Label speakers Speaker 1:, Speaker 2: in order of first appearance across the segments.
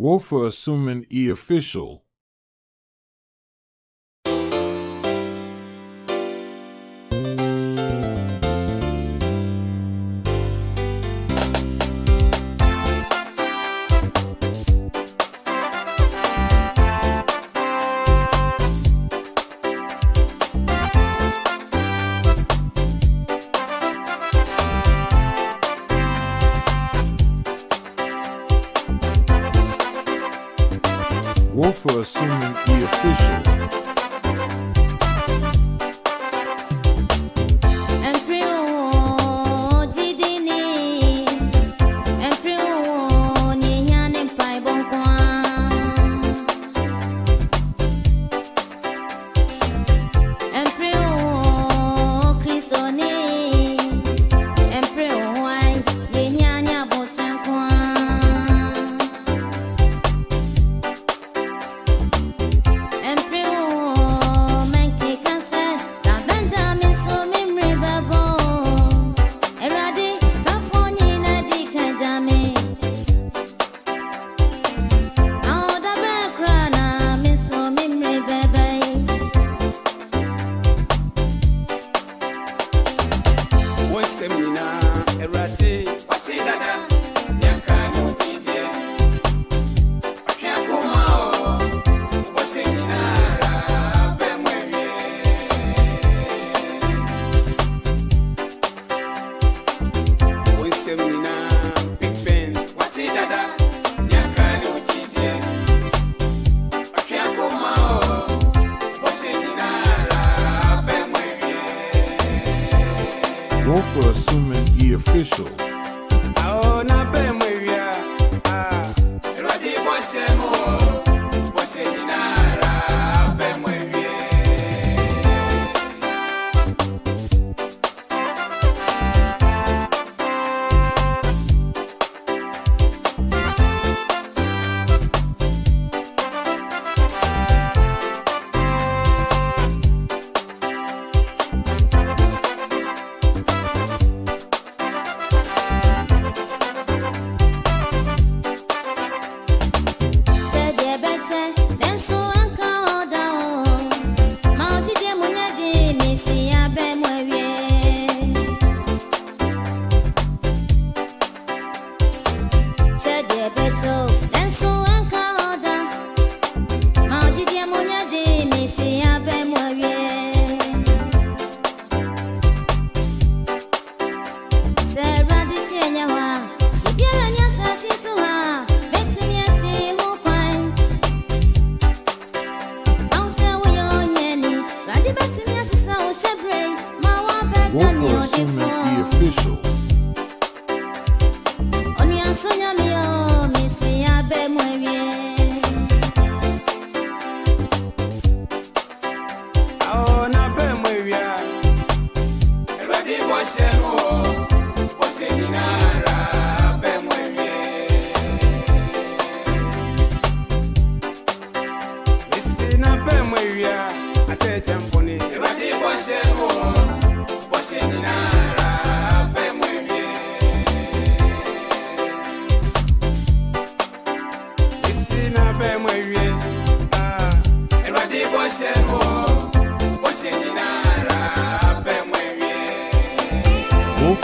Speaker 1: Wofa assuming e official Assuming the official for assuming the official
Speaker 2: e você é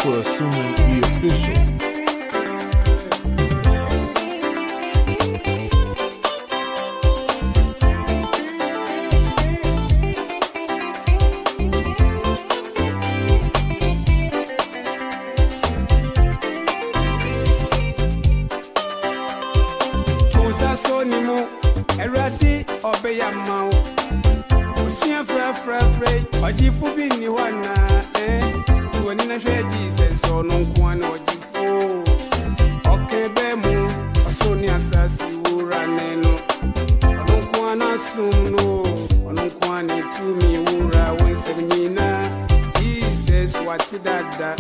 Speaker 1: for assuming the official.
Speaker 2: ọbẹ̀ yà máa o. Kò sí ẹ̀ fẹ́rẹ́fẹ́rẹ́ ọ̀jì fún bí ni wà ní. wura wo nsɛm nyinaa jesus wate dada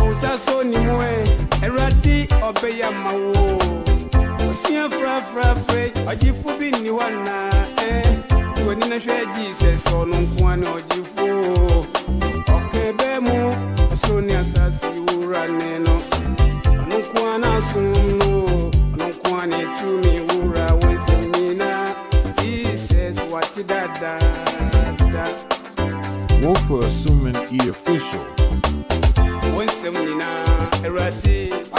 Speaker 2: ɔwosa so nim ɛ awurade ɔbɛyɛ ama wo osua frafrafrɛ ɔgyefo bi nni hɔ eh. naa ɛ wɔni no hwɛ jesus ɔno nko a ne ɔgyefo ɔka bɛɛ mu ɔsoro ne asase wo The official.